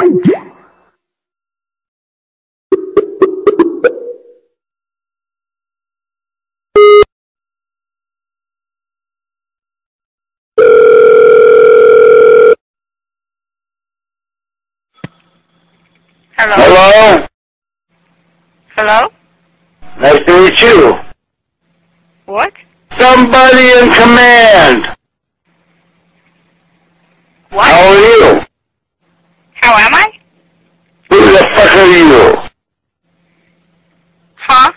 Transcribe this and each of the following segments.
Hello? Hello? Hello? Nice to meet you. What? Somebody in command. What? How are you? How am I? Who the fuck are you? Huh?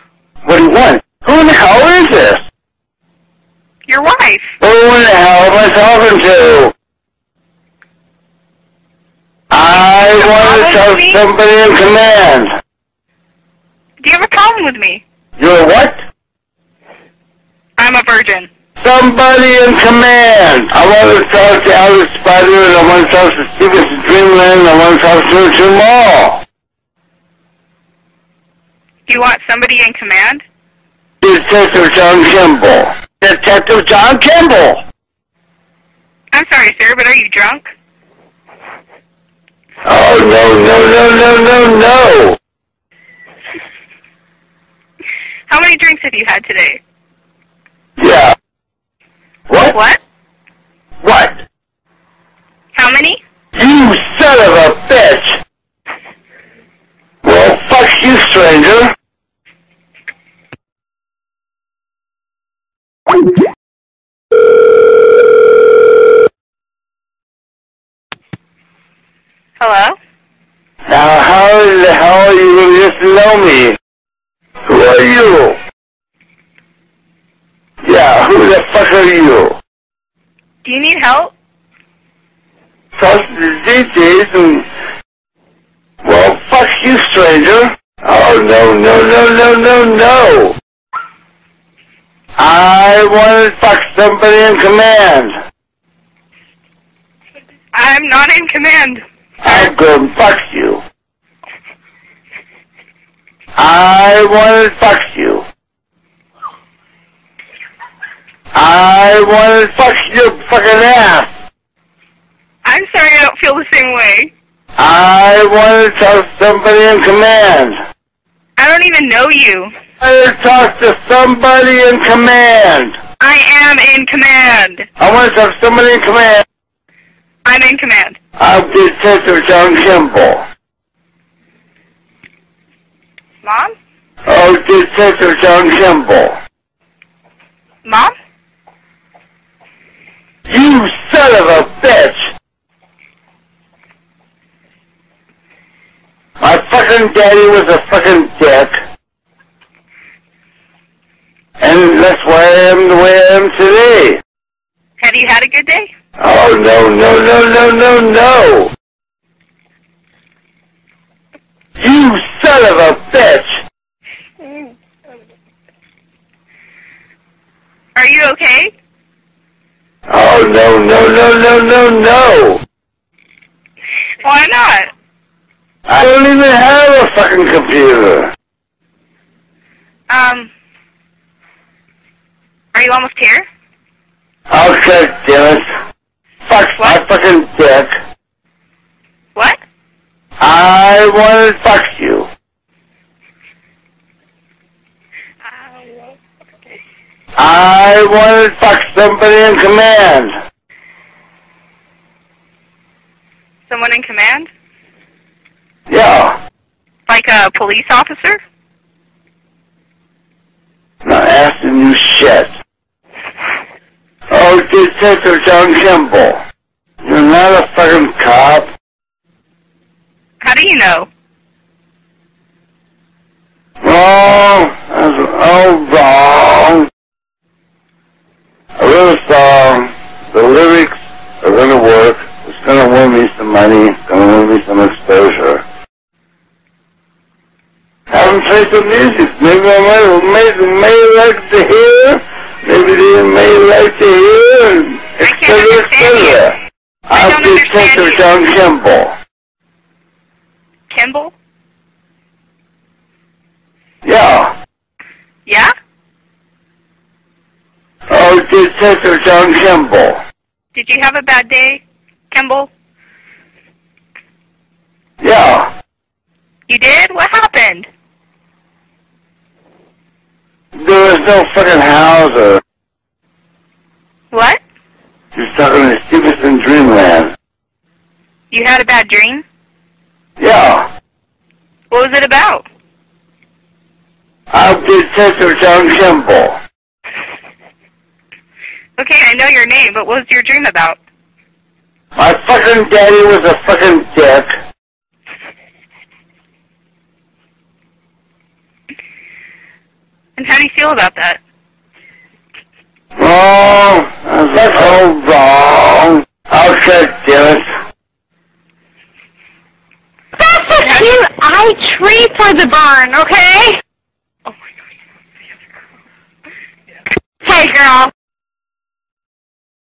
What do you want? Who in the hell is this? Your wife. Who in the hell am I talking to? I want to tell somebody in command. Do you have a problem with me? You're what? I'm a virgin. Somebody in command. I want to talk to Alice Spider and I want to talk to Stevenson Dreamland and I want to talk to Jim Mall. You want somebody in command? Detective John Kimball. Detective John Kimball. I'm sorry, sir, but are you drunk? Oh no no no no no no. How many drinks have you had today? Yeah. What? What? How many? You son of a bitch. Well, fuck you, stranger. Hello? Uh, now, how the hell are you going to get to know me? Who are you? Yeah, who the fuck are you? Do you need help? Talk to the DJs and... Well, fuck you, stranger. Oh, no, no, no, no, no, no. I want to fuck somebody in command. I'm not in command. I'm going to fuck you. I want to fuck you. I want to fuck your fucking ass. I'm sorry I don't feel the same way. I want to talk to somebody in command. I don't even know you. I want to talk to somebody in command. I am in command. I want to talk to somebody in command. I'm in command. Detective John Kimball. Mom? Detective John Kimball. Mom? You son of a bitch! My fucking daddy was a fucking dick. And that's why I am the way I am today. Have you had a good day? Oh, no, no, no, no, no, no! You son of a bitch! Are you okay? Oh, no, no, no, no, no, no! Why not? I don't even have a fucking computer. Um, are you almost here? Okay, damn it. Fuck my fucking dick. What? I want to fuck you. I want to fuck somebody in command. Someone in command? Yeah. Like a police officer? Not asking you shit. Oh, Detective John Kimball. You're not a fucking cop. How do you know? Wrong. That's all wrong. I wrote a song. The lyrics are gonna work. It's gonna win me some money. It's gonna win me some exposure. Haven't played some music. Maybe I might, may, may like to hear. Maybe they may like to hear. I can't understand you. I don't understand Detective you. John Kimball. Kimball? Yeah. Yeah? Oh, Detective John Kimball. Did you have a bad day, Kimball? Yeah. You did? What happened? There was no fucking. What? You're stuck in the Stevenson Dreamland. You had a bad dream? Yeah. What was it about? I just did Detective John Kimball. Okay, I know your name, but what was your dream about? My fucking daddy was a fucking dick. And how do you feel about that? Wrong. That's all wrong. I'll check, damn it. Cute eye tree for the barn, okay? Oh my god. Hey, girl.